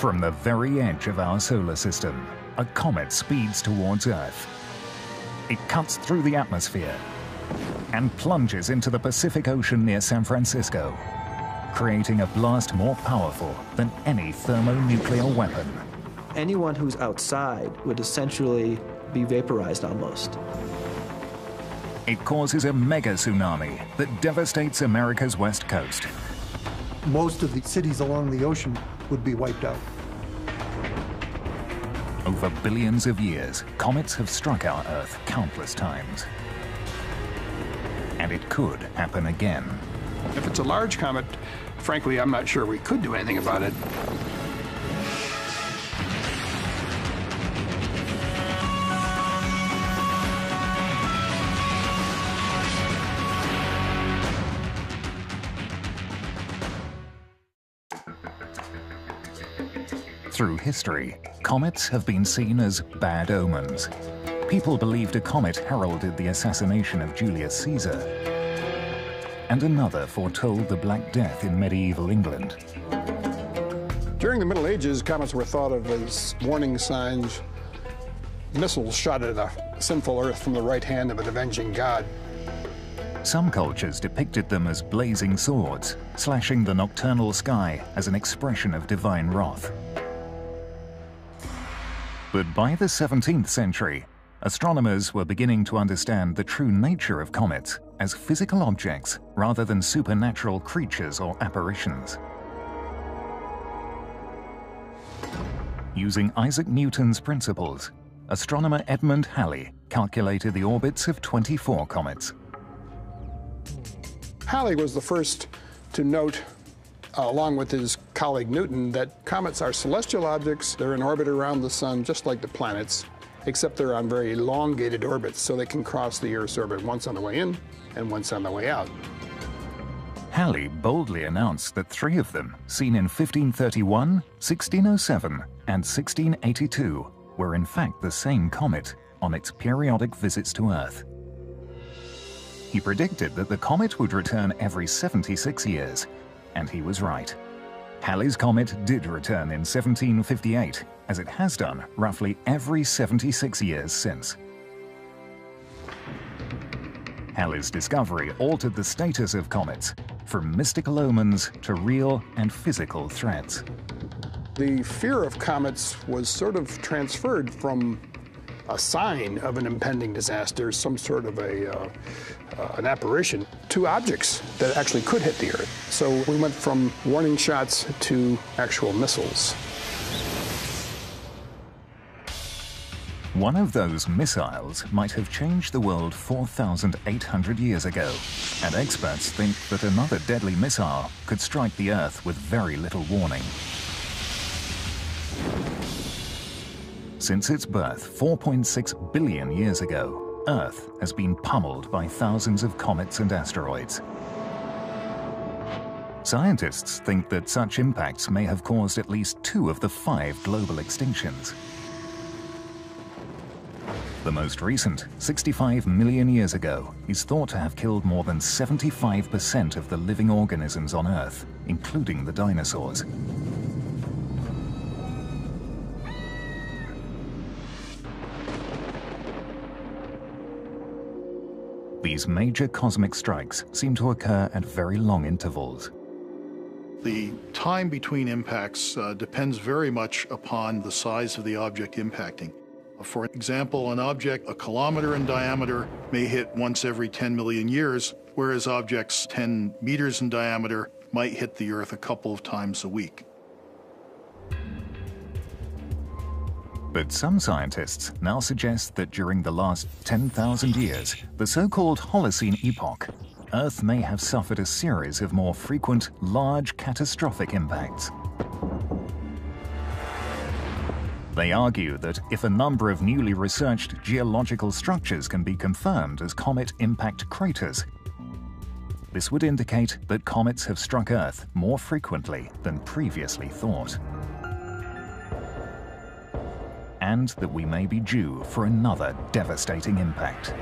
From the very edge of our solar system, a comet speeds towards Earth. It cuts through the atmosphere and plunges into the Pacific Ocean near San Francisco, creating a blast more powerful than any thermonuclear weapon. Anyone who's outside would essentially be vaporized almost. It causes a mega tsunami that devastates America's west coast. Most of the cities along the ocean would be wiped out. Over billions of years, comets have struck our Earth countless times. And it could happen again. If it's a large comet, frankly, I'm not sure we could do anything about it. History, comets have been seen as bad omens. People believed a comet heralded the assassination of Julius Caesar, and another foretold the Black Death in medieval England. During the Middle Ages, comets were thought of as warning signs, missiles shot at a sinful Earth from the right hand of an avenging god. Some cultures depicted them as blazing swords, slashing the nocturnal sky as an expression of divine wrath. But by the 17th century, astronomers were beginning to understand the true nature of comets as physical objects rather than supernatural creatures or apparitions. Using Isaac Newton's principles, astronomer Edmund Halley calculated the orbits of 24 comets. Halley was the first to note uh, along with his colleague Newton, that comets are celestial objects. They're in orbit around the sun just like the planets, except they're on very elongated orbits, so they can cross the Earth's orbit once on the way in and once on the way out. Halley boldly announced that three of them, seen in 1531, 1607, and 1682, were in fact the same comet on its periodic visits to Earth. He predicted that the comet would return every 76 years and he was right. Halley's Comet did return in 1758, as it has done roughly every 76 years since. Halley's discovery altered the status of comets, from mystical omens to real and physical threats. The fear of comets was sort of transferred from a sign of an impending disaster, some sort of a, uh, uh, an apparition, to objects that actually could hit the Earth. So we went from warning shots to actual missiles. One of those missiles might have changed the world 4,800 years ago, and experts think that another deadly missile could strike the Earth with very little warning. Since its birth 4.6 billion years ago, Earth has been pummeled by thousands of comets and asteroids. Scientists think that such impacts may have caused at least two of the five global extinctions. The most recent, 65 million years ago, is thought to have killed more than 75% of the living organisms on Earth, including the dinosaurs. These major cosmic strikes seem to occur at very long intervals. The time between impacts uh, depends very much upon the size of the object impacting. For example, an object a kilometer in diameter may hit once every 10 million years, whereas objects 10 meters in diameter might hit the Earth a couple of times a week. But some scientists now suggest that during the last 10,000 years, the so-called Holocene epoch, Earth may have suffered a series of more frequent, large, catastrophic impacts. They argue that if a number of newly researched geological structures can be confirmed as comet impact craters, this would indicate that comets have struck Earth more frequently than previously thought and that we may be due for another devastating impact.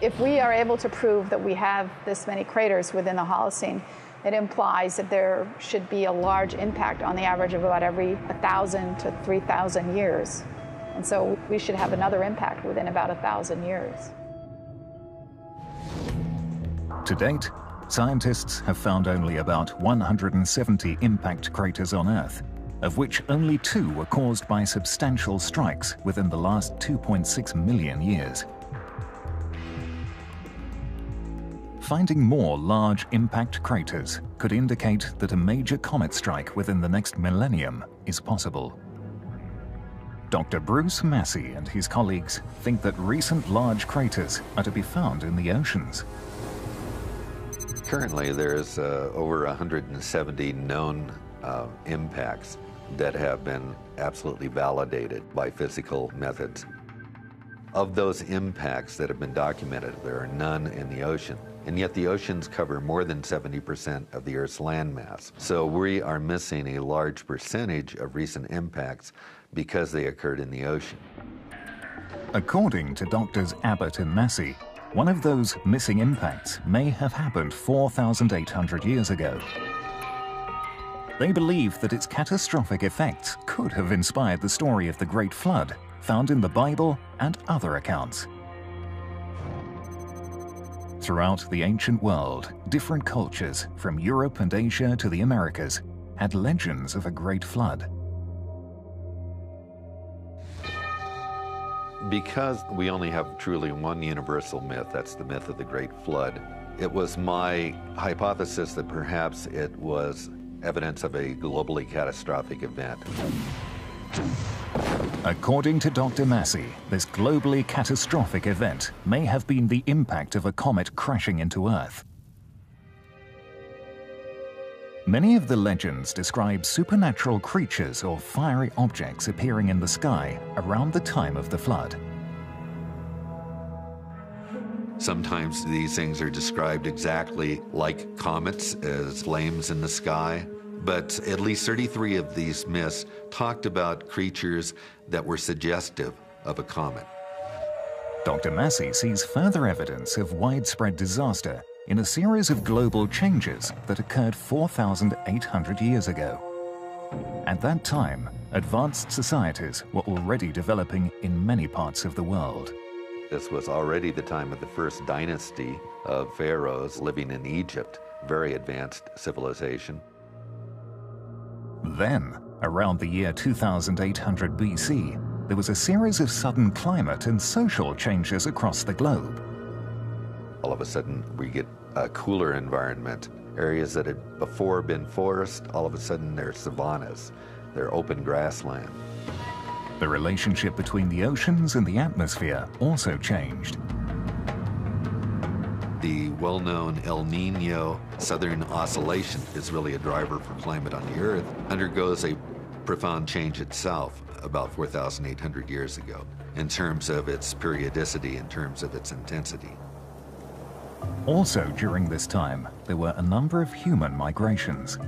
If we are able to prove that we have this many craters within the Holocene, it implies that there should be a large impact on the average of about every 1,000 to 3,000 years. And so we should have another impact within about 1,000 years. To date, scientists have found only about 170 impact craters on Earth, of which only two were caused by substantial strikes within the last 2.6 million years. Finding more large impact craters could indicate that a major comet strike within the next millennium is possible. Dr. Bruce Masse and his colleagues think that recent large craters are to be found in the oceans. Currently, there's uh, over 170 known uh, impacts that have been absolutely validated by physical methods. Of those impacts that have been documented, there are none in the ocean. And yet the oceans cover more than 70% of the Earth's landmass. So we are missing a large percentage of recent impacts because they occurred in the ocean. According to doctors Abbott and Masse, one of those missing impacts may have happened 4,800 years ago. They believe that its catastrophic effects could have inspired the story of the Great Flood found in the Bible and other accounts. Throughout the ancient world, different cultures, from Europe and Asia to the Americas, had legends of a great flood. Because we only have truly one universal myth, that's the myth of the Great Flood, it was my hypothesis that perhaps it was evidence of a globally catastrophic event. According to Dr. Masse, this globally catastrophic event may have been the impact of a comet crashing into Earth. Many of the legends describe supernatural creatures or fiery objects appearing in the sky around the time of the flood. Sometimes these things are described exactly like comets as flames in the sky, but at least 33 of these myths talked about creatures that were suggestive of a comet. Dr. Masse sees further evidence of widespread disaster in a series of global changes that occurred 4,800 years ago. At that time, advanced societies were already developing in many parts of the world. This was already the time of the first dynasty of pharaohs living in Egypt, very advanced civilization. Then, around the year 2800 BC, there was a series of sudden climate and social changes across the globe. All of a sudden, we get a cooler environment. Areas that had before been forest, all of a sudden they're savannas, they're open grassland. The relationship between the oceans and the atmosphere also changed. The well-known El Nino Southern Oscillation is really a driver for climate on the Earth, undergoes a profound change itself about 4,800 years ago in terms of its periodicity, in terms of its intensity. Also during this time, there were a number of human migrations.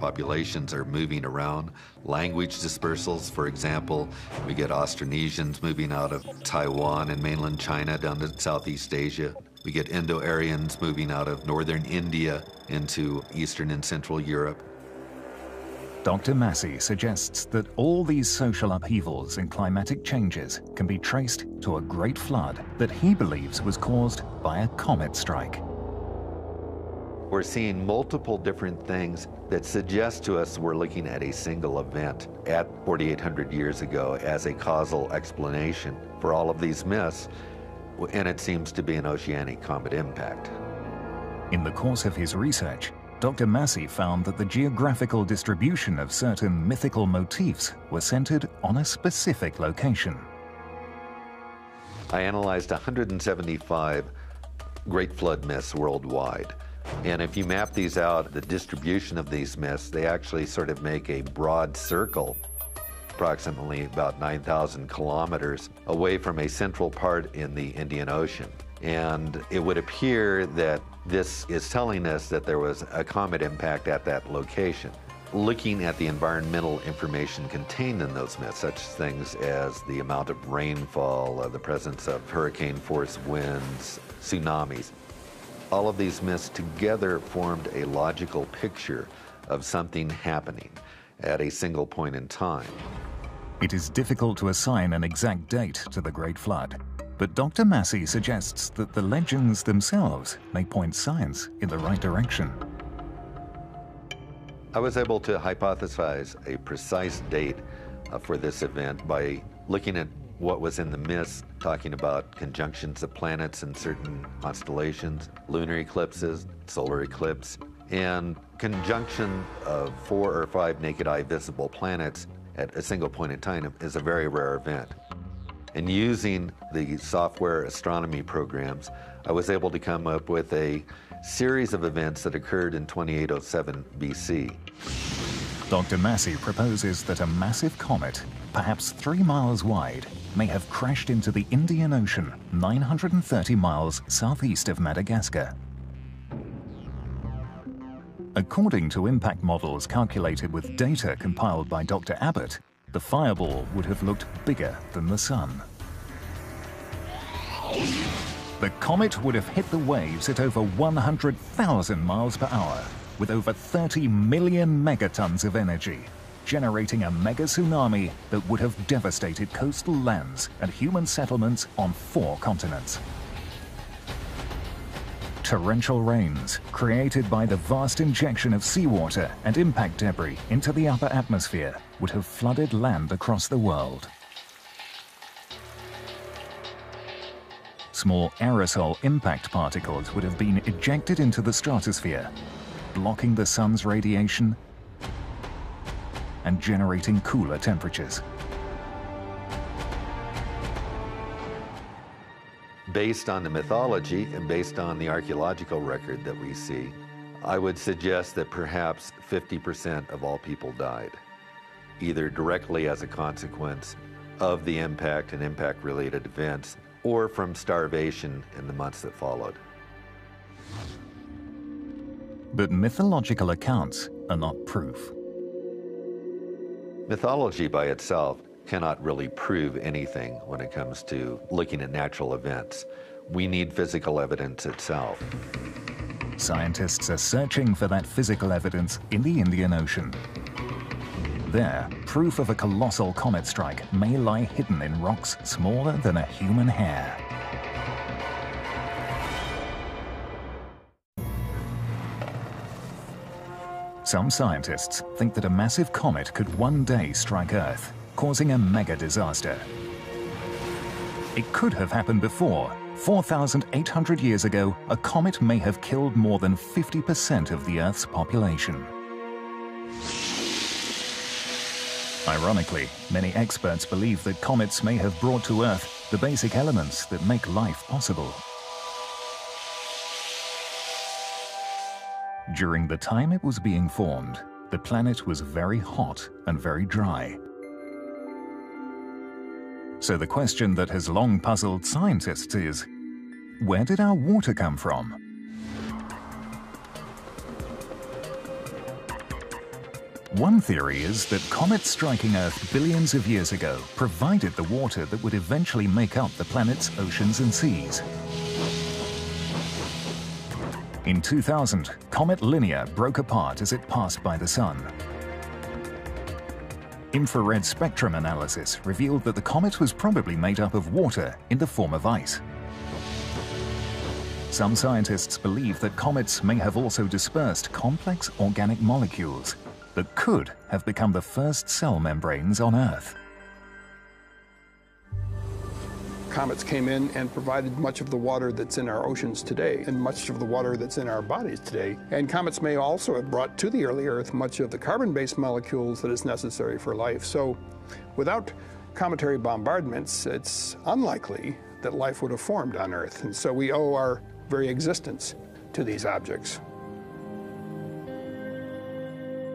Populations are moving around. Language dispersals, for example, we get Austronesians moving out of Taiwan and mainland China down to Southeast Asia. We get Indo-Aryans moving out of northern India into Eastern and Central Europe. Dr. Masse suggests that all these social upheavals and climatic changes can be traced to a great flood that he believes was caused by a comet strike. We're seeing multiple different things that suggest to us we're looking at a single event at 4,800 years ago as a causal explanation for all of these myths, and it seems to be an oceanic comet impact. In the course of his research, Dr. Masse found that the geographical distribution of certain mythical motifs were centered on a specific location. I analyzed 175 Great Flood myths worldwide. And if you map these out, the distribution of these myths, they actually sort of make a broad circle, approximately about 9,000 kilometers away from a central part in the Indian Ocean. And it would appear that this is telling us that there was a comet impact at that location. Looking at the environmental information contained in those myths, such things as the amount of rainfall, uh, the presence of hurricane force winds, tsunamis, all of these myths together formed a logical picture of something happening at a single point in time. It is difficult to assign an exact date to the Great Flood, but Dr. Masse suggests that the legends themselves may point science in the right direction. I was able to hypothesize a precise date uh, for this event by looking at what was in the myths, talking about conjunctions of planets in certain constellations, lunar eclipses, solar eclipse, and conjunction of four or five naked eye visible planets at a single point in time is a very rare event. And using the software astronomy programs, I was able to come up with a series of events that occurred in 2807 BC. Dr. Masse proposes that a massive comet, perhaps three miles wide, may have crashed into the Indian Ocean 930 miles southeast of Madagascar. According to impact models calculated with data compiled by Dr. Abbott, the fireball would have looked bigger than the Sun. The comet would have hit the waves at over 100,000 miles per hour, with over 30 million megatons of energy, generating a mega tsunami that would have devastated coastal lands and human settlements on four continents. Torrential rains, created by the vast injection of seawater and impact debris into the upper atmosphere, would have flooded land across the world. Small aerosol impact particles would have been ejected into the stratosphere, blocking the sun's radiation and generating cooler temperatures. Based on the mythology and based on the archaeological record that we see, I would suggest that perhaps 50% of all people died, either directly as a consequence of the impact and impact related events or from starvation in the months that followed. But mythological accounts are not proof. Mythology by itself cannot really prove anything when it comes to looking at natural events. We need physical evidence itself. Scientists are searching for that physical evidence in the Indian Ocean. There, proof of a colossal comet strike may lie hidden in rocks smaller than a human hair. Some scientists think that a massive comet could one day strike Earth, causing a mega disaster. It could have happened before. 4,800 years ago, a comet may have killed more than 50% of the Earth's population. Ironically, many experts believe that comets may have brought to Earth the basic elements that make life possible. During the time it was being formed, the planet was very hot and very dry. So the question that has long puzzled scientists is, where did our water come from? One theory is that comets striking Earth billions of years ago provided the water that would eventually make up the planet's oceans and seas. In 2000, Comet Linear broke apart as it passed by the Sun. Infrared spectrum analysis revealed that the comet was probably made up of water in the form of ice. Some scientists believe that comets may have also dispersed complex organic molecules that could have become the first cell membranes on Earth. Comets came in and provided much of the water that's in our oceans today and much of the water that's in our bodies today. And comets may also have brought to the early Earth much of the carbon-based molecules that is necessary for life. So without cometary bombardments, it's unlikely that life would have formed on Earth. And so we owe our very existence to these objects.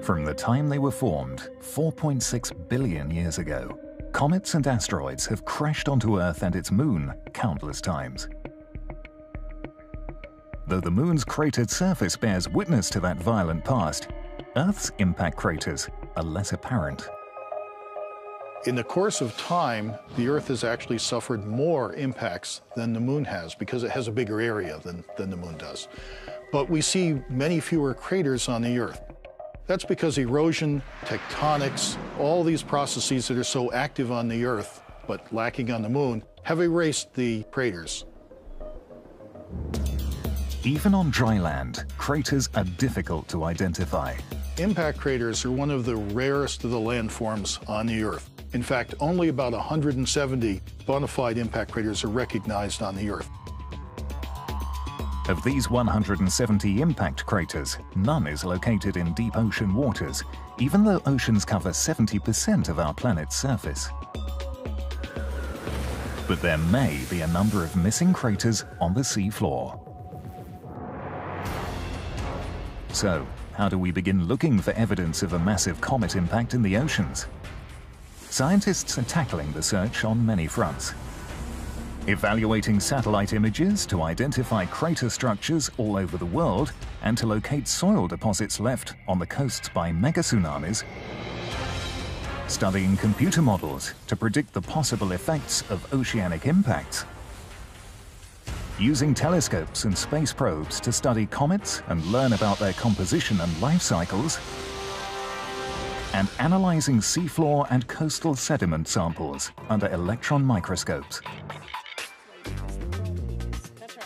From the time they were formed, 4.6 billion years ago, comets and asteroids have crashed onto Earth and its moon countless times. Though the moon's cratered surface bears witness to that violent past, Earth's impact craters are less apparent. In the course of time, the Earth has actually suffered more impacts than the Moon has because it has a bigger area than, than the Moon does. But we see many fewer craters on the Earth. That's because erosion, tectonics, all these processes that are so active on the Earth but lacking on the Moon have erased the craters. Even on dry land, craters are difficult to identify. Impact craters are one of the rarest of the landforms on the Earth. In fact, only about 170 bona fide impact craters are recognized on the Earth. Of these 170 impact craters, none is located in deep ocean waters, even though oceans cover 70% of our planet's surface. But there may be a number of missing craters on the seafloor. So, how do we begin looking for evidence of a massive comet impact in the oceans? Scientists are tackling the search on many fronts. Evaluating satellite images to identify crater structures all over the world and to locate soil deposits left on the coasts by megatsunamis. Studying computer models to predict the possible effects of oceanic impacts using telescopes and space probes to study comets and learn about their composition and life cycles, and analyzing seafloor and coastal sediment samples under electron microscopes.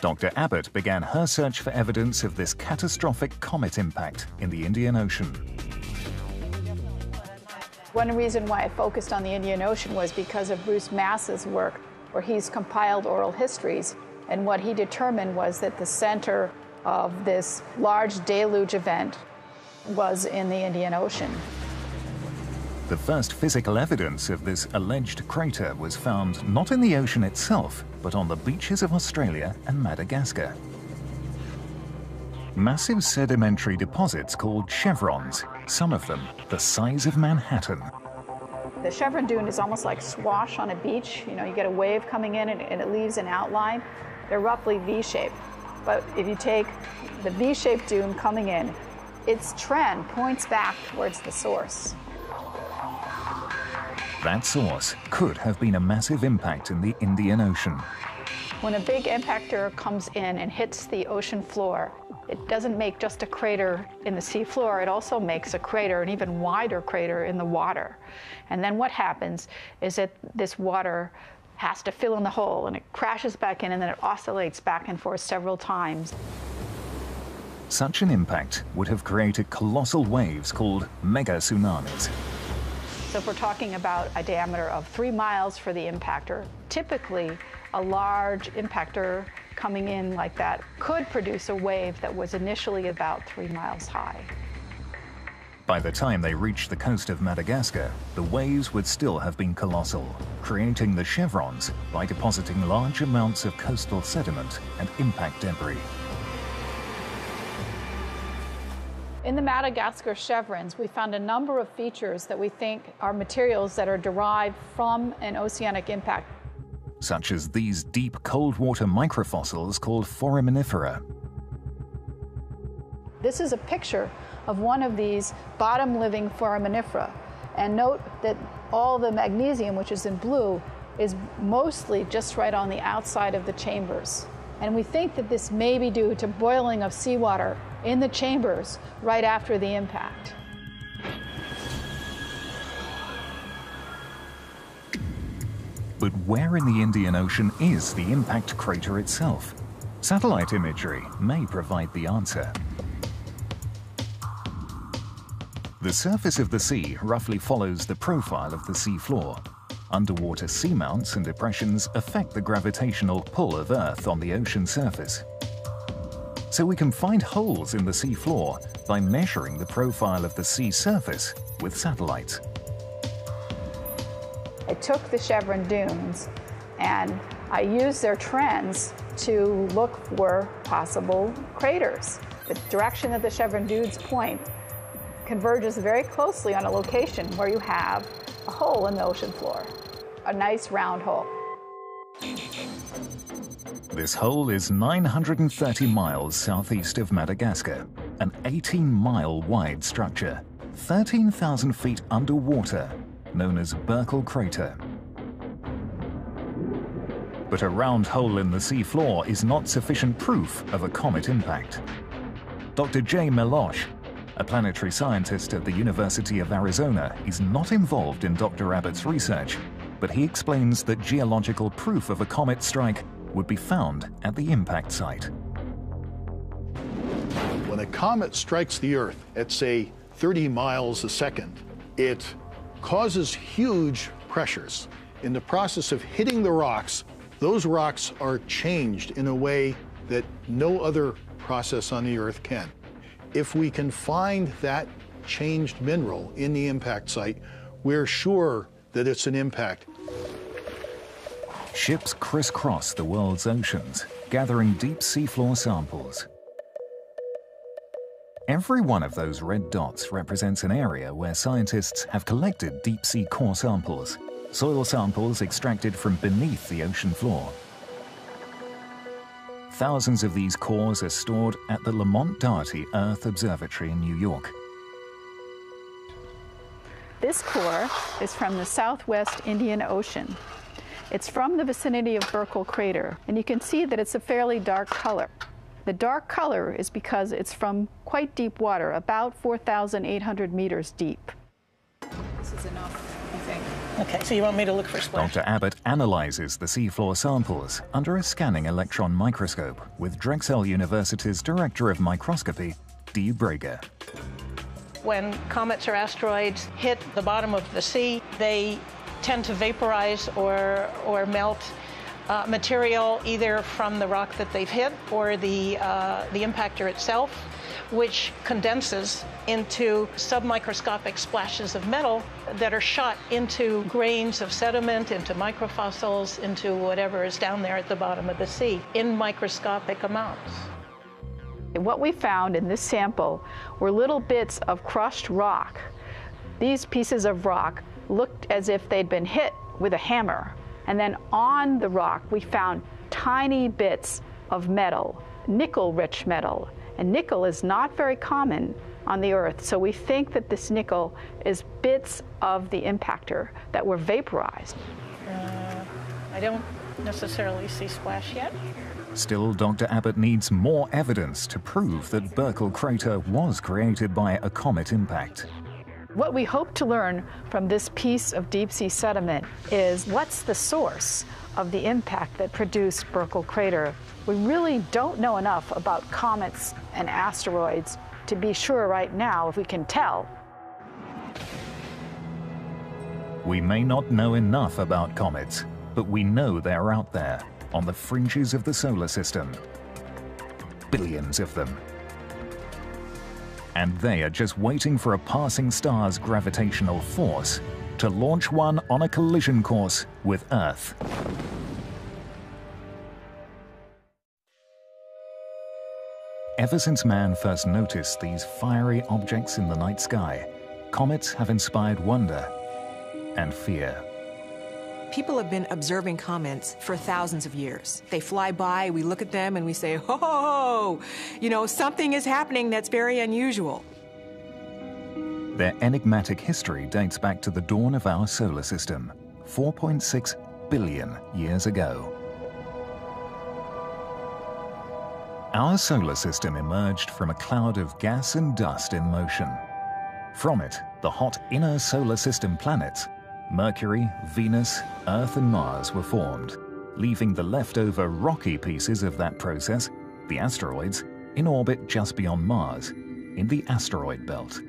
Dr. Abbott began her search for evidence of this catastrophic comet impact in the Indian Ocean. One reason why I focused on the Indian Ocean was because of Bruce Masse's work, where he's compiled oral histories and what he determined was that the center of this large deluge event was in the Indian Ocean. The first physical evidence of this alleged crater was found not in the ocean itself, but on the beaches of Australia and Madagascar. Massive sedimentary deposits called chevrons, some of them the size of Manhattan. The chevron dune is almost like swash on a beach. You know, you get a wave coming in and, and it leaves an outline. They're roughly V-shaped. But if you take the V-shaped dune coming in, its trend points back towards the source. That source could have been a massive impact in the Indian Ocean. When a big impactor comes in and hits the ocean floor, it doesn't make just a crater in the seafloor, it also makes a crater, an even wider crater in the water. And then what happens is that this water has to fill in the hole and it crashes back in and then it oscillates back and forth several times. Such an impact would have created colossal waves called mega tsunamis. So if we're talking about a diameter of three miles for the impactor, typically a large impactor coming in like that could produce a wave that was initially about three miles high. By the time they reached the coast of Madagascar, the waves would still have been colossal, creating the chevrons by depositing large amounts of coastal sediment and impact debris. In the Madagascar chevrons, we found a number of features that we think are materials that are derived from an oceanic impact. Such as these deep cold water microfossils called foraminifera. This is a picture of one of these bottom living foraminifera. And note that all the magnesium, which is in blue, is mostly just right on the outside of the chambers. And we think that this may be due to boiling of seawater in the chambers right after the impact. But where in the Indian Ocean is the impact crater itself? Satellite imagery may provide the answer. The surface of the sea roughly follows the profile of the seafloor. Underwater seamounts and depressions affect the gravitational pull of Earth on the ocean surface. So we can find holes in the seafloor by measuring the profile of the sea surface with satellites. I took the chevron dunes and I used their trends to look for possible craters. The direction that the chevron dunes point converges very closely on a location where you have a hole in the ocean floor, a nice round hole. This hole is 930 miles southeast of Madagascar, an 18 mile wide structure, 13,000 feet underwater, known as Burckle Crater. But a round hole in the seafloor is not sufficient proof of a comet impact. Dr. Jay Melosh, a planetary scientist at the University of Arizona, is not involved in Dr. Abbott's research, but he explains that geological proof of a comet strike would be found at the impact site. When a comet strikes the Earth at, say, 30 miles a second, it causes huge pressures. In the process of hitting the rocks, those rocks are changed in a way that no other process on the Earth can. If we can find that changed mineral in the impact site, we're sure that it's an impact. Ships crisscross the world's oceans, gathering deep seafloor samples. Every one of those red dots represents an area where scientists have collected deep sea core samples, soil samples extracted from beneath the ocean floor. Thousands of these cores are stored at the Lamont Doherty Earth Observatory in New York. This core is from the southwest Indian Ocean. It's from the vicinity of Burckle Crater, and you can see that it's a fairly dark color. The dark color is because it's from quite deep water, about 4,800 meters deep. This is enough, I think. Okay, so you want me to look for splash? Dr. Abbott analyzes the seafloor samples under a scanning electron microscope with Drexel University's Director of Microscopy, Dee Brager. When comets or asteroids hit the bottom of the sea, they tend to vaporize or, or melt uh, material either from the rock that they've hit or the, uh, the impactor itself, which condenses into submicroscopic splashes of metal that are shot into grains of sediment, into microfossils, into whatever is down there at the bottom of the sea in microscopic amounts. What we found in this sample were little bits of crushed rock. These pieces of rock looked as if they'd been hit with a hammer. And then on the rock, we found tiny bits of metal, nickel rich metal. And nickel is not very common on the Earth, so we think that this nickel is bits of the impactor that were vaporized. Uh, I don't necessarily see splash yet. Still, Dr. Abbott needs more evidence to prove that Burckle Crater was created by a comet impact. What we hope to learn from this piece of deep sea sediment is what's the source of the impact that produced Burckle Crater. We really don't know enough about comets and asteroids to be sure right now if we can tell. We may not know enough about comets, but we know they're out there on the fringes of the solar system. Billions of them. And they are just waiting for a passing star's gravitational force to launch one on a collision course with Earth. Ever since man first noticed these fiery objects in the night sky, comets have inspired wonder and fear. People have been observing comets for thousands of years. They fly by, we look at them, and we say, ho, ho, you know, something is happening that's very unusual. Their enigmatic history dates back to the dawn of our solar system, 4.6 billion years ago. Our solar system emerged from a cloud of gas and dust in motion. From it, the hot inner solar system planets Mercury, Venus, Earth and Mars were formed, leaving the leftover rocky pieces of that process, the asteroids, in orbit just beyond Mars, in the asteroid belt.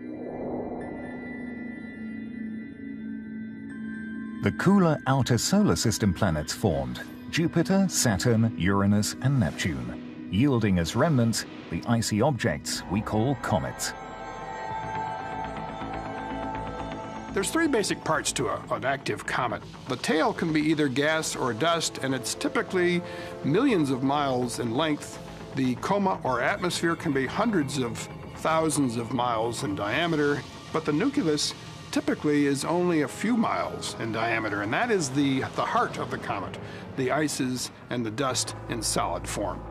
The cooler outer solar system planets formed Jupiter, Saturn, Uranus and Neptune, yielding as remnants the icy objects we call comets. There's three basic parts to a, an active comet. The tail can be either gas or dust, and it's typically millions of miles in length. The coma or atmosphere can be hundreds of thousands of miles in diameter, but the nucleus typically is only a few miles in diameter, and that is the, the heart of the comet, the ices and the dust in solid form.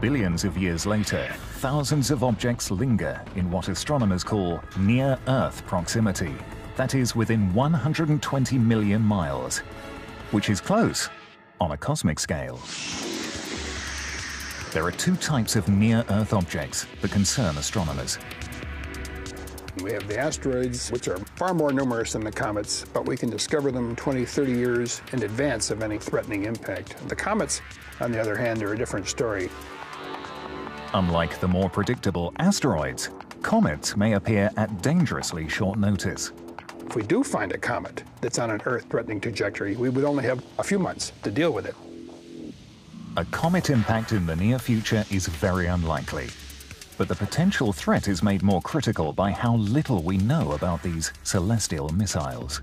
Billions of years later, thousands of objects linger in what astronomers call near Earth proximity, that is within 120 million miles, which is close on a cosmic scale. There are two types of near-Earth objects that concern astronomers. We have the asteroids, which are far more numerous than the comets, but we can discover them 20, 30 years in advance of any threatening impact. The comets, on the other hand, are a different story. Unlike the more predictable asteroids, comets may appear at dangerously short notice. If we do find a comet that's on an Earth-threatening trajectory, we would only have a few months to deal with it. A comet impact in the near future is very unlikely. But the potential threat is made more critical by how little we know about these celestial missiles.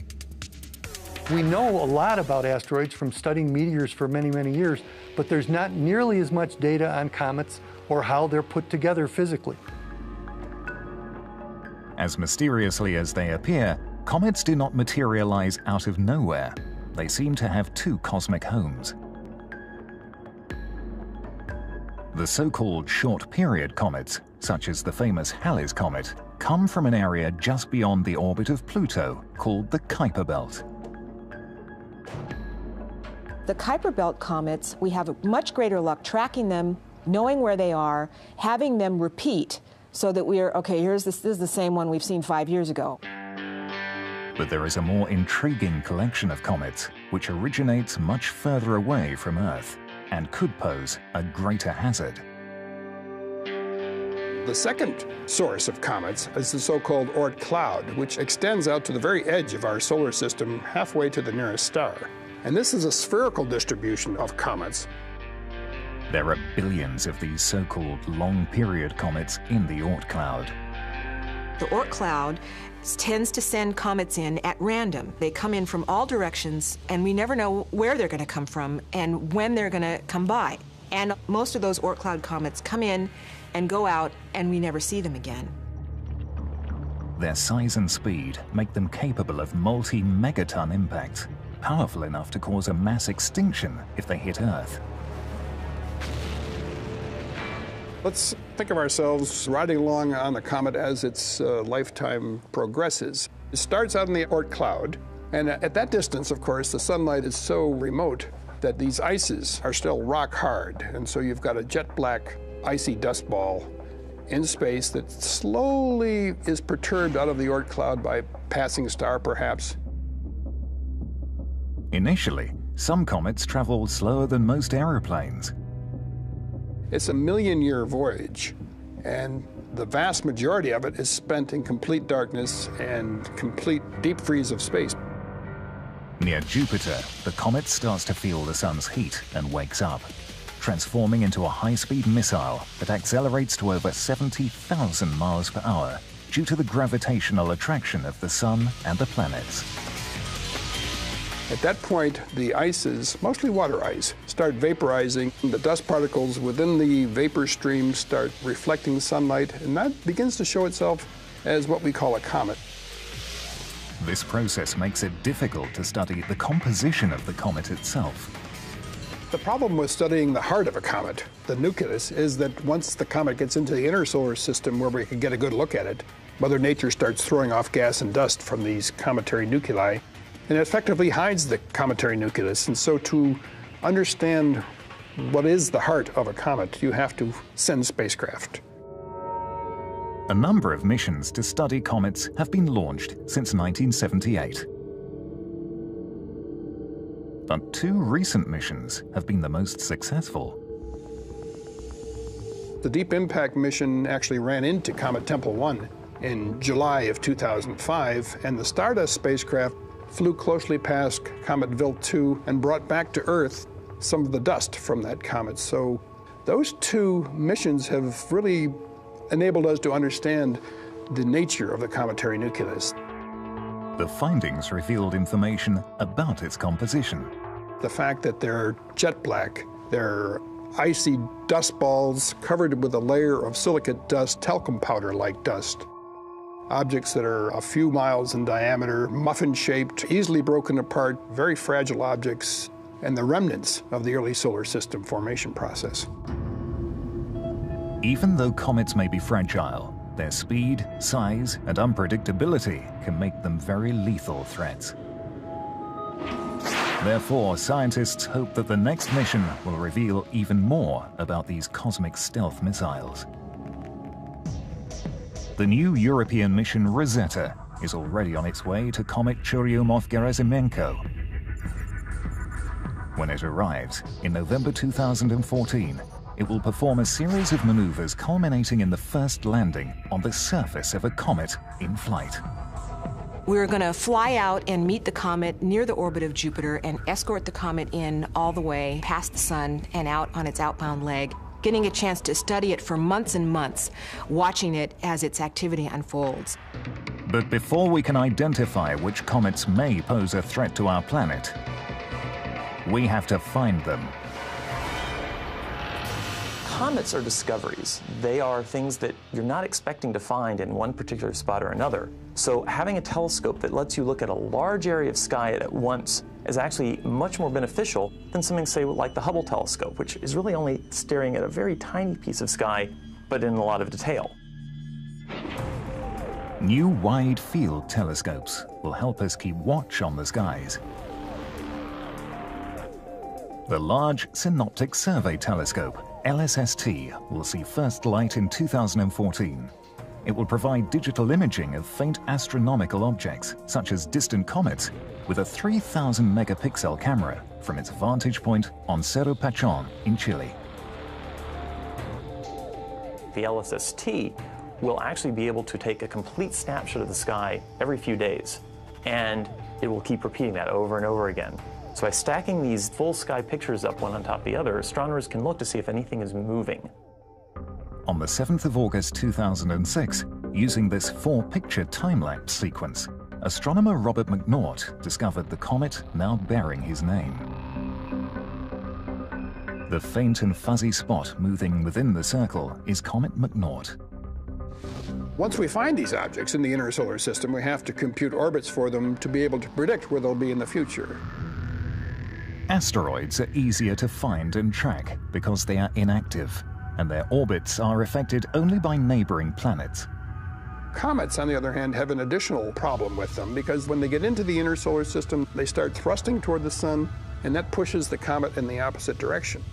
We know a lot about asteroids from studying meteors for many, many years, but there's not nearly as much data on comets or how they're put together physically. As mysteriously as they appear, comets do not materialize out of nowhere. They seem to have two cosmic homes. The so-called short-period comets, such as the famous Halley's Comet, come from an area just beyond the orbit of Pluto called the Kuiper Belt. The Kuiper Belt comets, we have much greater luck tracking them, knowing where they are, having them repeat so that we're, okay, here's this, this is the same one we've seen five years ago. But there is a more intriguing collection of comets, which originates much further away from Earth and could pose a greater hazard. The second source of comets is the so-called Oort cloud, which extends out to the very edge of our solar system, halfway to the nearest star. And this is a spherical distribution of comets. There are billions of these so-called long-period comets in the Oort cloud. The Oort cloud tends to send comets in at random. They come in from all directions, and we never know where they're going to come from and when they're going to come by. And most of those Oort cloud comets come in and go out, and we never see them again. Their size and speed make them capable of multi-megaton impacts, powerful enough to cause a mass extinction if they hit Earth. Let's think of ourselves riding along on the comet as its uh, lifetime progresses. It starts out in the Oort cloud, and at that distance, of course, the sunlight is so remote that these ices are still rock hard. And so you've got a jet black, icy dust ball in space that slowly is perturbed out of the Oort cloud by passing star, perhaps. Initially, some comets travel slower than most aeroplanes. It's a million year voyage, and the vast majority of it is spent in complete darkness and complete deep freeze of space. Near Jupiter, the comet starts to feel the sun's heat and wakes up, transforming into a high-speed missile that accelerates to over 70,000 miles per hour due to the gravitational attraction of the sun and the planets. At that point, the ices, mostly water ice, start vaporizing. The dust particles within the vapor stream start reflecting sunlight, and that begins to show itself as what we call a comet. This process makes it difficult to study the composition of the comet itself. The problem with studying the heart of a comet, the nucleus, is that once the comet gets into the inner solar system where we can get a good look at it, Mother Nature starts throwing off gas and dust from these cometary nuclei, and it effectively hides the cometary nucleus. And so to understand what is the heart of a comet, you have to send spacecraft. A number of missions to study comets have been launched since 1978. But two recent missions have been the most successful. The Deep Impact mission actually ran into Comet Tempel 1 in July of 2005, and the Stardust spacecraft flew closely past Comet Wild 2 and brought back to Earth some of the dust from that comet. So those two missions have really enabled us to understand the nature of the cometary nucleus. The findings revealed information about its composition. The fact that they're jet black, they're icy dust balls covered with a layer of silicate dust, talcum powder like dust. Objects that are a few miles in diameter, muffin shaped, easily broken apart, very fragile objects, and the remnants of the early solar system formation process. Even though comets may be fragile, Their speed, size, and unpredictability can make them very lethal threats. Therefore, scientists hope that the next mission will reveal even more about these cosmic stealth missiles. The new European mission Rosetta is already on its way to comet Churyumov-Gerasimenko. When it arrives in November 2014, it will perform a series of maneuvers culminating in the first landing on the surface of a comet in flight. We're going to fly out and meet the comet near the orbit of Jupiter and escort the comet in all the way past the sun and out on its outbound leg, getting a chance to study it for months and months, watching it as its activity unfolds. But before we can identify which comets may pose a threat to our planet, we have to find them Comets are discoveries. They are things that you're not expecting to find in one particular spot or another. So having a telescope that lets you look at a large area of sky at once is actually much more beneficial than something, say, like the Hubble telescope, which is really only staring at a very tiny piece of sky, but in a lot of detail. New wide field telescopes will help us keep watch on the skies. The Large Synoptic Survey Telescope LSST will see first light in 2014. It will provide digital imaging of faint astronomical objects, such as distant comets, with a 3,000 megapixel camera from its vantage point on Cerro Pachon in Chile. The LSST will actually be able to take a complete snapshot of the sky every few days, and it will keep repeating that over and over again. So by stacking these full sky pictures up one on top of the other, astronomers can look to see if anything is moving. On the 7th of August 2006, using this four-picture time-lapse sequence, astronomer Robert McNaught discovered the comet now bearing his name. The faint and fuzzy spot moving within the circle is Comet McNaught. Once we find these objects in the inner solar system, we have to compute orbits for them to be able to predict where they'll be in the future. Asteroids are easier to find and track because they are inactive, and their orbits are affected only by neighboring planets. Comets, on the other hand, have an additional problem with them because when they get into the inner solar system, they start thrusting toward the sun, and that pushes the comet in the opposite direction.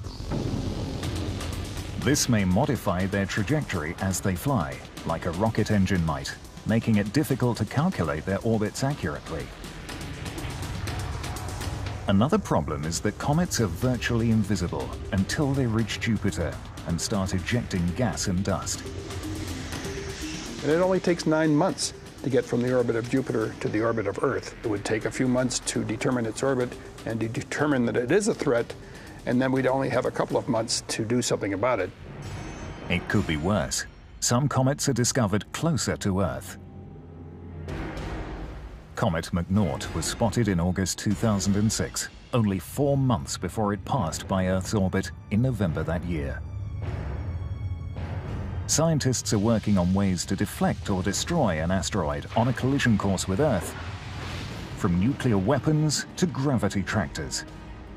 This may modify their trajectory as they fly, like a rocket engine might, making it difficult to calculate their orbits accurately. Another problem is that comets are virtually invisible until they reach Jupiter and start ejecting gas and dust. And it only takes nine months to get from the orbit of Jupiter to the orbit of Earth. It would take a few months to determine its orbit and to determine that it is a threat, and then we'd only have a couple of months to do something about it. It could be worse. Some comets are discovered closer to Earth, Comet McNaught was spotted in August 2006, only four months before it passed by Earth's orbit in November that year. Scientists are working on ways to deflect or destroy an asteroid on a collision course with Earth, from nuclear weapons to gravity tractors.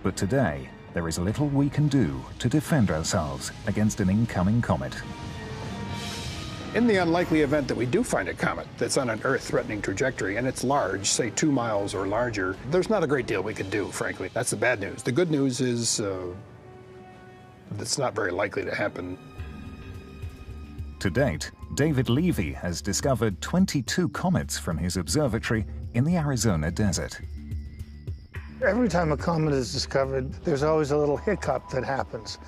But today, there is little we can do to defend ourselves against an incoming comet. In the unlikely event that we do find a comet that's on an Earth-threatening trajectory and it's large, say two miles or larger, there's not a great deal we could do, frankly. That's the bad news. The good news is uh, it's not very likely to happen. To date, David Levy has discovered 22 comets from his observatory in the Arizona desert. Every time a comet is discovered, there's always a little hiccup that happens.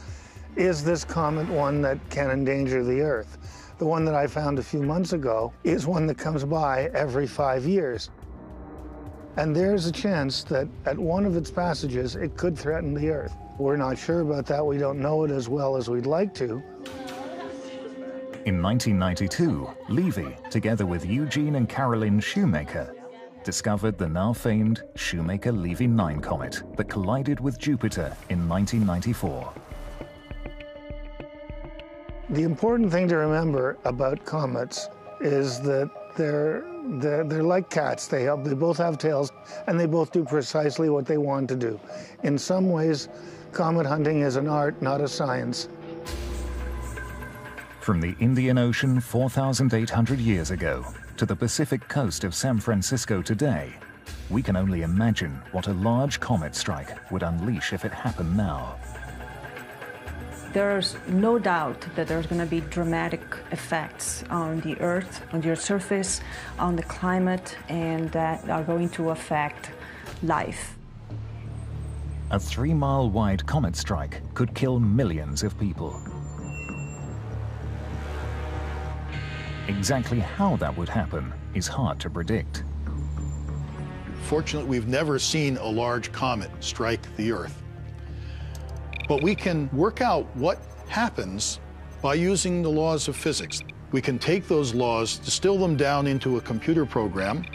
Is this comet one that can endanger the Earth? The one that I found a few months ago is one that comes by every five years. And there's a chance that at one of its passages, it could threaten the Earth. We're not sure about that. We don't know it as well as we'd like to. In 1992, Levy, together with Eugene and Carolyn Shoemaker, discovered the now famed Shoemaker-Levy 9 comet that collided with Jupiter in 1994. The important thing to remember about comets is that they're, they're, they're like cats. They, have, they both have tails, and they both do precisely what they want to do. In some ways, comet hunting is an art, not a science. From the Indian Ocean 4,800 years ago to the Pacific coast of San Francisco today, we can only imagine what a large comet strike would unleash if it happened now. There's no doubt that there's going to be dramatic effects on the Earth, on the Earth's surface, on the climate, and that are going to affect life. A three mile wide comet strike could kill millions of people. Exactly how that would happen is hard to predict. Fortunately, we've never seen a large comet strike the Earth. But we can work out what happens by using the laws of physics. We can take those laws, distill them down into a computer program,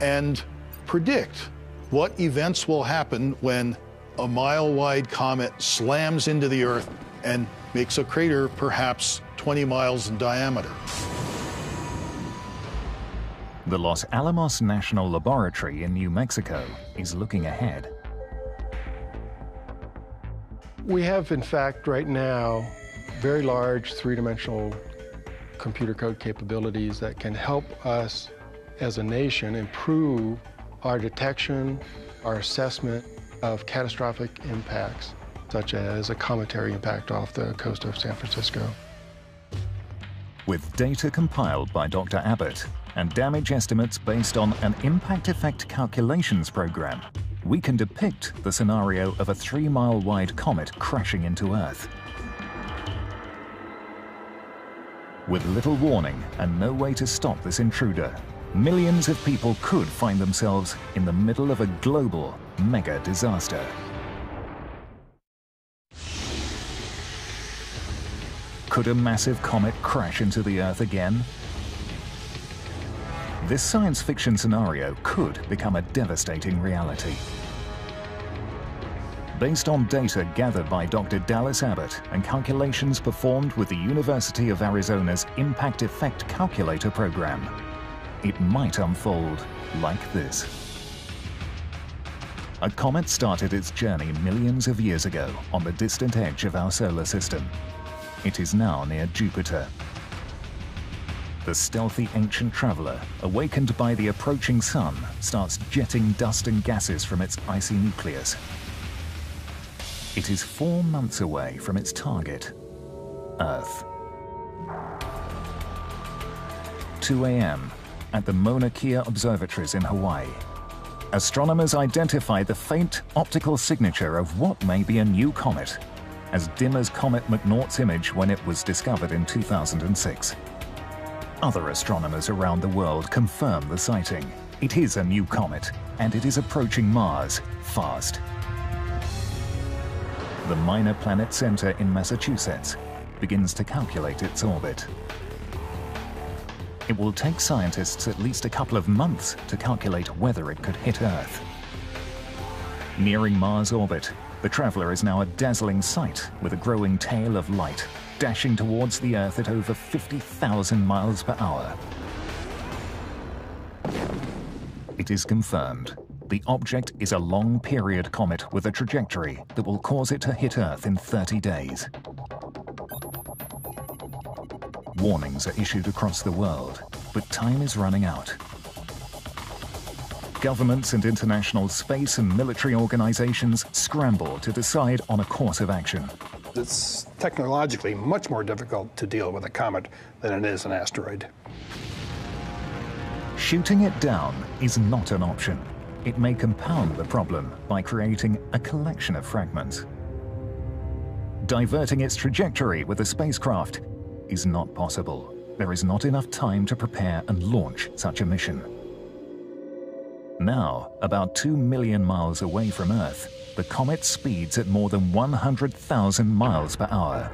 and predict what events will happen when a mile wide comet slams into the Earth and makes a crater perhaps 20 miles in diameter. The Los Alamos National Laboratory in New Mexico is looking ahead. We have, in fact, right now, very large three-dimensional computer code capabilities that can help us as a nation improve our detection, our assessment of catastrophic impacts, such as a cometary impact off the coast of San Francisco. With data compiled by Dr. Abbott and damage estimates based on an impact effect calculations program, we can depict the scenario of a three mile wide comet crashing into Earth. With little warning and no way to stop this intruder, millions of people could find themselves in the middle of a global mega disaster. Could a massive comet crash into the Earth again? This science fiction scenario could become a devastating reality. Based on data gathered by Dr. Dallas Abbott and calculations performed with the University of Arizona's Impact Effect Calculator program, it might unfold like this. A comet started its journey millions of years ago on the distant edge of our solar system. It is now near Jupiter, the stealthy ancient traveler, awakened by the approaching sun, starts jetting dust and gases from its icy nucleus. It is four months away from its target, Earth. 2 a.m. at the Mauna Kea Observatories in Hawaii. Astronomers identify the faint optical signature of what may be a new comet, as dim as Comet McNaught's image when it was discovered in 2006. Other astronomers around the world confirm the sighting. It is a new comet, and it is approaching Mars fast. The Minor Planet Center in Massachusetts begins to calculate its orbit. It will take scientists at least a couple of months to calculate whether it could hit Earth. Nearing Mars orbit, the traveler is now a dazzling sight with a growing tail of light dashing towards the Earth at over 50,000 miles per hour. It is confirmed. The object is a long period comet with a trajectory that will cause it to hit Earth in 30 days. Warnings are issued across the world, but time is running out. Governments and international space and military organizations scramble to decide on a course of action. It's technologically much more difficult to deal with a comet than it is an asteroid. Shooting it down is not an option. It may compound the problem by creating a collection of fragments. Diverting its trajectory with a spacecraft is not possible. There is not enough time to prepare and launch such a mission. Now, about 2 million miles away from Earth, the comet speeds at more than 100,000 miles per hour.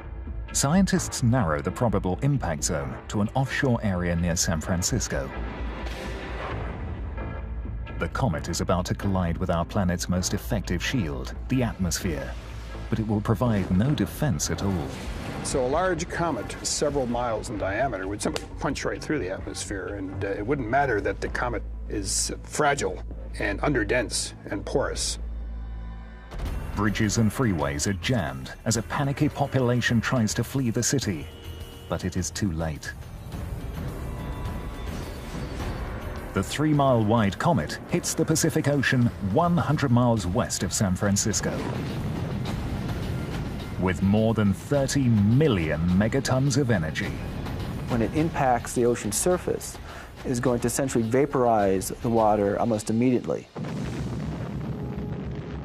Scientists narrow the probable impact zone to an offshore area near San Francisco. The comet is about to collide with our planet's most effective shield, the atmosphere, but it will provide no defense at all. So a large comet, several miles in diameter, would simply punch right through the atmosphere, and uh, it wouldn't matter that the comet is fragile and underdense and porous. Bridges and freeways are jammed as a panicky population tries to flee the city. but it is too late. The three mile wide comet hits the Pacific Ocean 100 miles west of San Francisco. With more than 30 million megatons of energy. When it impacts the ocean surface, is going to essentially vaporize the water almost immediately.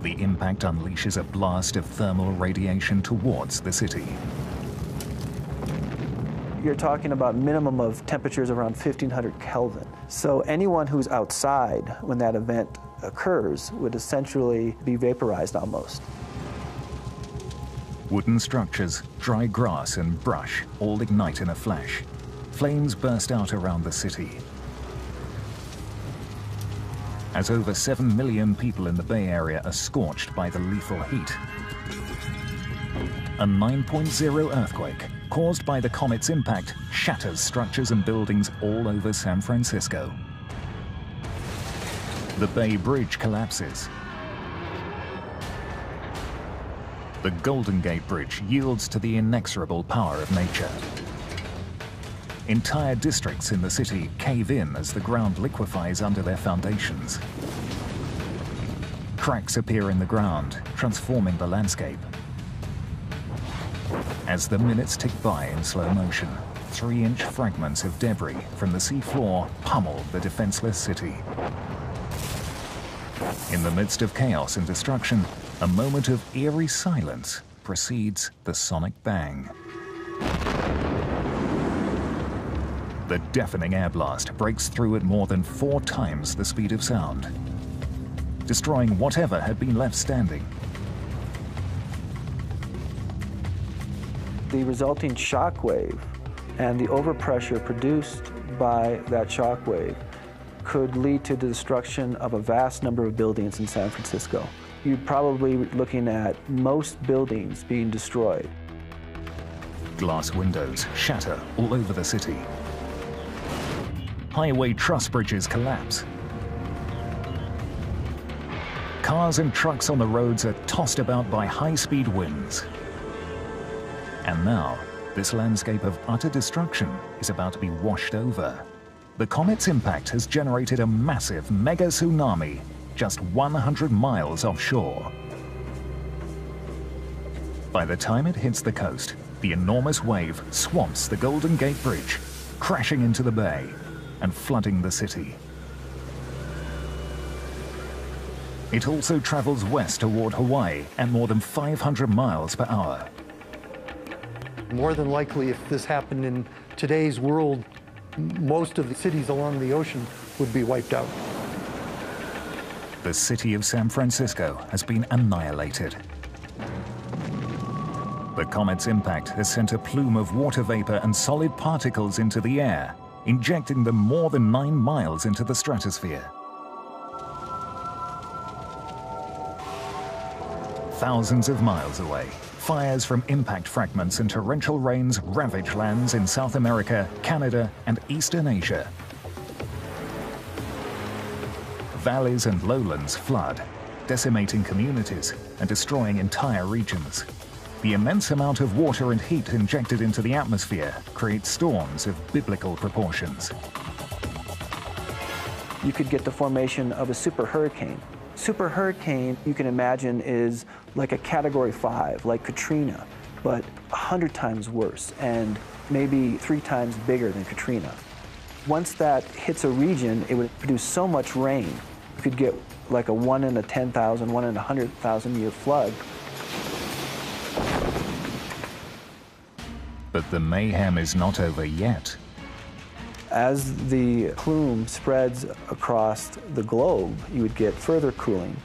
The impact unleashes a blast of thermal radiation towards the city. You're talking about minimum of temperatures around 1500 Kelvin. So anyone who's outside when that event occurs would essentially be vaporized almost. Wooden structures, dry grass and brush all ignite in a flash. Flames burst out around the city. As over 7 million people in the Bay Area are scorched by the lethal heat. A 9.0 earthquake caused by the comet's impact shatters structures and buildings all over San Francisco. The Bay Bridge collapses. The Golden Gate Bridge yields to the inexorable power of nature. Entire districts in the city cave in as the ground liquefies under their foundations. Cracks appear in the ground, transforming the landscape. As the minutes tick by in slow motion, three-inch fragments of debris from the seafloor pummel the defenseless city. In the midst of chaos and destruction, a moment of eerie silence precedes the sonic bang. The deafening air blast breaks through at more than four times the speed of sound, destroying whatever had been left standing. The resulting shock wave and the overpressure produced by that shock wave could lead to the destruction of a vast number of buildings in San Francisco. You're probably looking at most buildings being destroyed. Glass windows shatter all over the city highway truss bridges collapse. Cars and trucks on the roads are tossed about by high-speed winds. And now, this landscape of utter destruction is about to be washed over. The comet's impact has generated a massive mega tsunami just 100 miles offshore. By the time it hits the coast, the enormous wave swamps the Golden Gate Bridge, crashing into the bay and flooding the city. It also travels west toward Hawaii at more than 500 miles per hour. More than likely, if this happened in today's world, most of the cities along the ocean would be wiped out. The city of San Francisco has been annihilated. The comet's impact has sent a plume of water vapor and solid particles into the air, injecting them more than nine miles into the stratosphere. Thousands of miles away, fires from impact fragments and torrential rains ravage lands in South America, Canada, and Eastern Asia. Valleys and lowlands flood, decimating communities and destroying entire regions. The immense amount of water and heat injected into the atmosphere creates storms of biblical proportions. You could get the formation of a super hurricane. Super hurricane, you can imagine, is like a category five, like Katrina, but a hundred times worse and maybe three times bigger than Katrina. Once that hits a region, it would produce so much rain. You could get like a one in a 10,000, one in a 100,000 year flood But the mayhem is not over yet. As the plume spreads across the globe, you would get further cooling.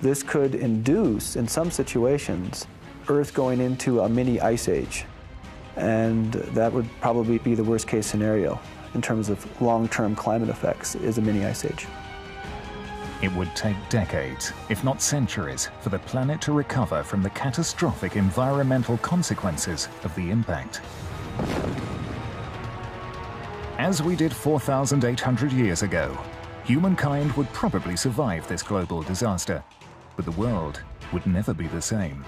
This could induce, in some situations, Earth going into a mini ice age. And that would probably be the worst case scenario in terms of long-term climate effects is a mini ice age. It would take decades, if not centuries, for the planet to recover from the catastrophic environmental consequences of the impact. As we did 4,800 years ago, humankind would probably survive this global disaster, but the world would never be the same.